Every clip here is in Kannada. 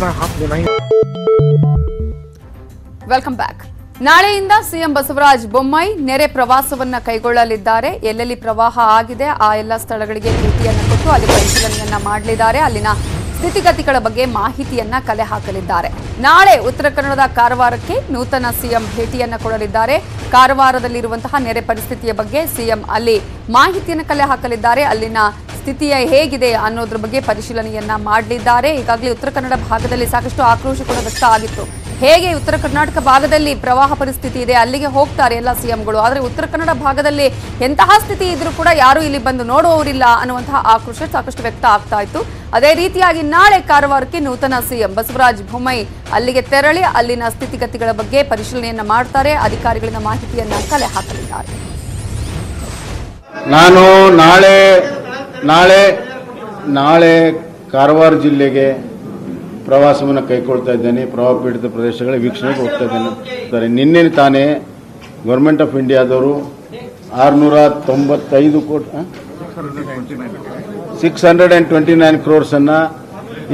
ಮಾತ್ರ ಹಾಕ್ಬೋಣ ವೆಲ್ಕಮ್ ಬ್ಯಾಕ್ ನಾಳೆಯಿಂದ ಸಿಎಂ ಬಸವರಾಜ್ ಬೊಮ್ಮಾಯಿ ನೆರೆ ಪ್ರವಾಸವನ್ನ ಕೈಗೊಳ್ಳಲಿದ್ದಾರೆ. ಎಲ್ಲೆಲ್ಲಿ ಪ್ರವಾಹ ಆಗಿದೆ, ಆ ಎಲ್ಲ ಸ್ಥಳಗಳಿಗೆ ಭೇಟಿಯನ್ನು ಕೊಟ್ಟು ಅಲ್ಲಿ ಪರಿಶೀಲನೆಯನ್ನ ಮಾಡಲಿದ್ದಾರೆ. ಅಲ್ಲಿನ ಸ್ಥಿತಿಗತಿಗಳ ಬಗ್ಗೆ ಮಾಹಿತಿಯನ್ನ ಕಲೆ ಹಾಕಲಿದ್ದಾರೆ. ನಾಳೆ ಉತ್ತರ ಕನ್ನಡದ ಕಾರವಾರಕ್ಕೆ ನೂತನ ಸಿಎಂ ಭೇಟಿಯನ್ನ ಕೊಡಲಿದ್ದಾರೆ. ಕಾರವಾರದಲ್ಲಿರುವಂತಹ ನೆರೆ ಪರಿಸ್ಥಿತಿಯ ಬಗ್ಗೆ ಸಿಎಂ ಅಲ್ಲಿ ಮಾಹಿತಿಯನ್ನು ಕಲೆ ಹಾಕಲಿದ್ದಾರೆ. ಅಲ್ಲಿನ ಸ್ಥಿತಿಯ ಹೇಗಿದೆ ಅನ್ನೋದ್ರ ಬಗ್ಗೆ ಪರಿಶೀಲನೆಯನ್ನ ಮಾಡಲಿದ್ದಾರೆ. ಈಗಾಗಲೇ ಉತ್ತರ ಕನ್ನಡ ಭಾಗದಲ್ಲಿ ಸಾಕಷ್ಟು ಆಕ್ರೋಶ ಕೂಡ ವ್ಯಕ್ತ ಆಗಿತ್ತು ಹೇಗೆ ಉತ್ತರ ಕರ್ನಾಟಕ ಭಾಗದಲ್ಲಿ ಪ್ರವಾಹ ಪರಿಸ್ಥಿತಿ ಇದೆ, ಅಲ್ಲಿಗೆ ಹೋಗ್ತಾರೆ ಎಲ್ಲ ಸಿಎಂಗಳು. ಆದರೆ ಉತ್ತರ ಕನ್ನಡ ಭಾಗದಲ್ಲಿ ಎಂತಹ ಸ್ಥಿತಿ ಇದ್ರೂ ಕೂಡ ಯಾರು ಇಲ್ಲಿ ಬಂದು ನೋಡುವವರಿಲ್ಲ ಅನ್ನುವಂತಹ ಆಕ್ರೋಶ ಸಾಕಷ್ಟು ವ್ಯಕ್ತ ಆಗ್ತಾ ಇತ್ತು. ಅದೇ ರೀತಿಯಾಗಿ ನಾಳೆ ಕಾರವಾರಕ್ಕೆ ನೂತನ ಸಿಎಂ ಬಸವರಾಜ ಬೊಮ್ಮಾಯಿ ಅಲ್ಲಿಗೆ ತೆರಳಿ ಅಲ್ಲಿನ ಸ್ಥಿತಿಗತಿಗಳ ಬಗ್ಗೆ ಪರಿಶೀಲನೆಯನ್ನ ಮಾಡ್ತಾರೆ. ಅಧಿಕಾರಿಗಳಿಂದ ಮಾಹಿತಿಯನ್ನ ಕಲೆ ಹಾಕಲಿದ್ದಾರೆ. ನಾನು ನಾಳೆ ನಾಳೆ ನಾಳೆ ಕಾರವಾರ ಜಿಲ್ಲೆಗೆ ಪ್ರವಾಸವನ್ನು ಕೈಗೊಳ್ತಾ ಇದ್ದೇನೆ. ಪ್ರವಾಹ ಪೀಡಿತ ಪ್ರದೇಶಗಳ ವೀಕ್ಷಣೆಗೆ ಹೋಗ್ತಾ ಇದ್ದೇನೆ. ಸರಿ, ನಿನ್ನೆ ತಾನೇ ಗೌರ್ಮೆಂಟ್ ಆಫ್ ಇಂಡಿಯಾದವರು ಆರುನೂರ ತೊಂಬತ್ತೈದು ಕೋಟಿ six hundred and twenty nine ಕ್ರೋರ್ಸನ್ನು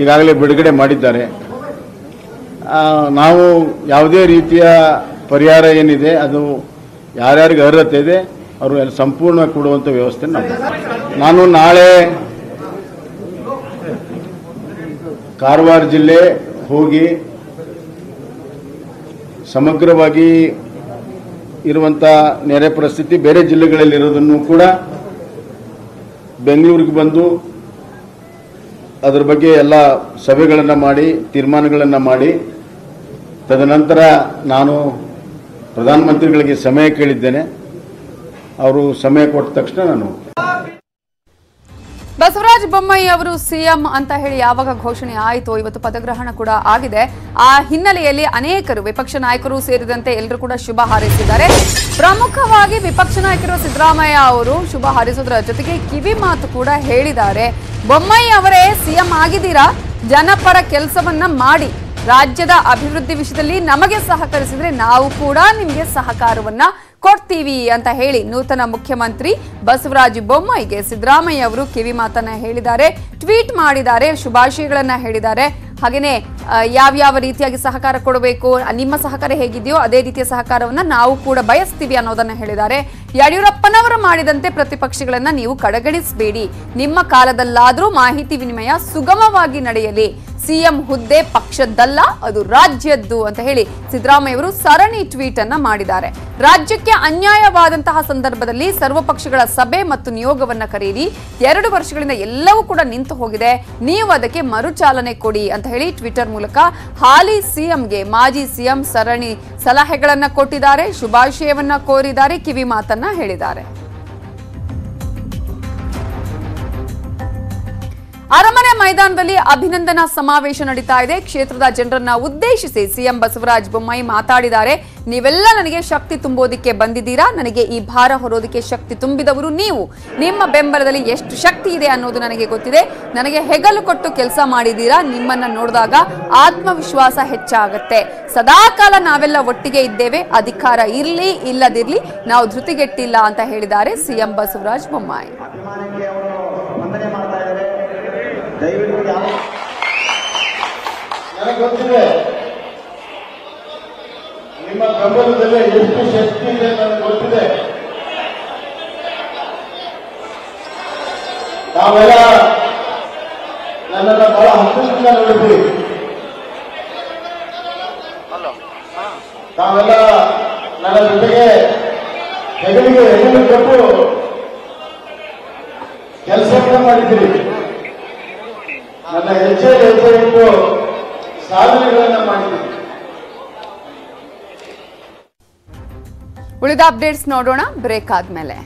ಈಗಾಗಲೇ ಬಿಡುಗಡೆ ಮಾಡಿದ್ದಾರೆ. ನಾವು ಯಾವುದೇ ರೀತಿಯ ಪರಿಹಾರ ಏನಿದೆ, ಅದು ಯಾರ್ಯಾರಿಗೆ ಅರ್ಹತೆ ಇದೆ, ಅವರು ಸಂಪೂರ್ಣ ಕೊಡುವಂಥ ವ್ಯವಸ್ಥೆ ನಾನು ನಾಳೆ ಕಾರವಾರ ಜಿಲ್ಲೆ ಹೋಗಿ ಸಮಗ್ರವಾಗಿ ಇರುವಂಥ ನೆರೆ ಪರಿಸ್ಥಿತಿ ಬೇರೆ ಜಿಲ್ಲೆಗಳಲ್ಲಿರೋದನ್ನು ಕೂಡ ಬೆಂಗಳೂರಿಗೆ ಬಂದು ಅದರ ಬಗ್ಗೆ ಎಲ್ಲ ಸಭೆಗಳನ್ನು ಮಾಡಿ, ತೀರ್ಮಾನಗಳನ್ನು ಮಾಡಿ. ತದನಂತರ ನಾನು ಪ್ರಧಾನಮಂತ್ರಿಗಳಿಗೆ ಸಮಯ ಕೇಳಿದ್ದೇನೆ. ಅವರು ಸಮಯ ಕೊಟ್ಟ ತಕ್ಷಣ ನಾನು ಬಸವರಾಜ ಬೊಮ್ಮಾಯಿ ಅವರು ಸಿಎಂ ಅಂತ ಹೇಳಿ ಯಾವಾಗ ಘೋಷಣೆ ಆಯಿತು ಇವತ್ತು ಪದಗ್ರಹಣ ಕೂಡ ಆಗಿದೆ. ಆ ಹಿನ್ನೆಲೆಯಲ್ಲಿ ಅನೇಕರು ವಿಪಕ್ಷ ನಾಯಕರು ಸೇರಿದಂತೆ ಎಲ್ಲರೂ ಕೂಡ ಶುಭ ಹಾರೈಸಿದ್ದಾರೆ. ಪ್ರಮುಖವಾಗಿ ವಿಪಕ್ಷ ನಾಯಕರು ಸಿದ್ದರಾಮಯ್ಯ ಅವರು ಶುಭ ಹಾರೈಸೋದ್ರ ಜೊತೆಗೆ ಕಿವಿ ಮಾತು ಕೂಡ ಹೇಳಿದ್ದಾರೆ. ಬೊಮ್ಮಾಯಿ ಅವರೇ ಸಿಎಂ ಆಗಿದ್ದೀರಾ? ಜನಪರ ಕೆಲಸವನ್ನ ಮಾಡಿ. ರಾಜ್ಯದ ಅಭಿವೃದ್ಧಿ ವಿಷಯದಲ್ಲಿ ನಮಗೆ ಸಹಕರಿಸಿದ್ರೆ ನಾವು ಕೂಡ ನಿಮಗೆ ಸಹಕಾರವನ್ನ ಕೊಡ್ತೀವಿ ಅಂತ ಹೇಳಿ ನೂತನ ಮುಖ್ಯಮಂತ್ರಿ ಬಸವರಾಜ ಬೊಮ್ಮಾಯಿಗೆ ಸಿದ್ದರಾಮಯ್ಯ ಅವರು ಕಿವಿ ಮಾತನ್ನ ಹೇಳಿದ್ದಾರೆ ಟ್ವೀಟ್ ಮಾಡಿದ್ದಾರೆ ಶುಭಾಶಯಗಳನ್ನ ಹೇಳಿದ್ದಾರೆ. ಹಾಗೇನೆ ಆ, ಯಾವ್ಯಾವ ರೀತಿಯಾಗಿ ಸಹಕಾರ ಕೊಡಬೇಕು ನಿಮ್ಮ ಸಹಕಾರ ಹೇಗಿದೆಯೋ ಅದೇ ರೀತಿಯ ಸಹಕಾರವನ್ನು ನಾವು ಕೂಡ ಬಯಸ್ತೀವಿ ಅನ್ನೋದನ್ನ ಹೇಳಿದ್ದಾರೆ. ಯಡಿಯೂರಪ್ಪನವರು ಮಾಡಿದಂತೆ ಪ್ರತಿಪಕ್ಷಗಳನ್ನ ನೀವು ಕಡೆಗಣಿಸಬೇಡಿ. ನಿಮ್ಮ ಕಾಲದಲ್ಲಾದರೂ ಮಾಹಿತಿ ವಿನಿಮಯ ಸುಗಮವಾಗಿ ನಡೆಯಲಿ. ಸಿಎಂ ಹುದ್ದೆ ಪಕ್ಷದ್ದಲ್ಲ, ಅದು ರಾಜ್ಯದ್ದು ಅಂತ ಹೇಳಿ ಸಿದ್ದರಾಮಯ್ಯ ಅವರು ಸರಣಿ ಟ್ವೀಟ್ ಅನ್ನ ಮಾಡಿದ್ದಾರೆ. ರಾಜ್ಯಕ್ಕೆ ಅನ್ಯಾಯವಾದಂತಹ ಸಂದರ್ಭದಲ್ಲಿ ಸರ್ವಪಕ್ಷಗಳ ಸಭೆ ಮತ್ತು ನಿಯೋಗವನ್ನ ಕರೆಯಿರಿ ಎರಡು ವರ್ಷಗಳಿಂದ ಎಲ್ಲವೂ ಕೂಡ ನಿಂತು ಹೋಗಿದೆ. ನೀವು ಅದಕ್ಕೆ ಮರುಚಾಲನೆ ಕೊಡಿ ಅಂತ ಹೇಳಿ ಟ್ವಿಟರ್ ಮೂಲಕ ಹಾಲಿ ಸಿಎಂಗೆ ಮಾಜಿ ಸಿಎಂ ಸರಣಿ ಸಲಹೆಗಳನ್ನ ಕೊಟ್ಟಿದ್ದಾರೆ, ಶುಭಾಶಯವನ್ನ ಕೋರಿದ್ದಾರೆ, ಕಿವಿ ಮಾತನ್ನ ಹೇಳಿದ್ದಾರೆ. ಅರಮನೆ ಮೈದಾನದಲ್ಲಿ ಅಭಿನಂದನಾ ಸಮಾವೇಶ ನಡೀತಾ ಇದೆ. ಕ್ಷೇತ್ರದ ಜನರನ್ನ ಉದ್ದೇಶಿಸಿ ಸಿಎಂ ಬಸವರಾಜ ಬೊಮ್ಮಾಯಿ ಮಾತಾಡಿದ್ದಾರೆ. ನೀವೆಲ್ಲ ನನಗೆ ಶಕ್ತಿ ತುಂಬೋದಿಕ್ಕೆ ಬಂದಿದ್ದೀರಾ? ನನಗೆ ಈ ಭಾರ ಹೊರೋದಕ್ಕೆ ಶಕ್ತಿ ತುಂಬಿದವರು ನೀವು. ನಿಮ್ಮ ಬೆಂಬಲದಲ್ಲಿ ಎಷ್ಟು ಶಕ್ತಿ ಇದೆ ಅನ್ನೋದು ನನಗೆ ಗೊತ್ತಿದೆ. ನನಗೆ ಹೆಗಲು ಕೊಟ್ಟು ಕೆಲಸ ಮಾಡಿದ್ದೀರಾ? ನಿಮ್ಮನ್ನ ನೋಡಿದಾಗ ಆತ್ಮವಿಶ್ವಾಸ ಹೆಚ್ಚಾಗತ್ತೆ. ಸದಾಕಾಲ ನಾವೆಲ್ಲ ಒಟ್ಟಿಗೆ ಇದ್ದೇವೆ. ಅಧಿಕಾರ ಇರಲಿ, ಇಲ್ಲದಿರಲಿ ನಾವು ಧೃತಿಗೆಟ್ಟಿಲ್ಲ ಅಂತ ಹೇಳಿದ್ದಾರೆ ಸಿಎಂ ಬಸವರಾಜ ಬೊಮ್ಮಾಯಿ. ದಯವಿಟ್ಟು ಯಾವ ನನಗೆ ಗೊತ್ತಿದೆ. ನಿಮ್ಮ ಗಮನದಲ್ಲಿ ಎಷ್ಟು ಶಕ್ತಿ ಇದೆ ನನಗೆ ಗೊತ್ತಿದೆ. ನಾವೆಲ್ಲ ನನ್ನನ್ನು ಬಹಳ ಹತ್ತಿರದಿಂದ ನೋಡಿದ್ವಿ. ನಾವೆಲ್ಲ ನನ್ನ ಜೊತೆಗೆ ಹೆಗಲಿಗೆ ಹೆಗಲು ಕೊಟ್ಟು ಕೆಲಸವನ್ನು ಮಾಡಿದ್ದೀರಿ ನನ್ನ ಹೆಜ್ಜೆ ಹೆಜ್ಜೆ ಇಟ್ಟು ಸಾಧನೆಗಳನ್ನು ಮಾಡಿದ್ದೀರಿ ಉಳಿದ ಅಪ್ಡೇಟ್ಸ್ ನೋಡೋಣ ಬ್ರೇಕ್ ಆದ್ಮೇಲೆ.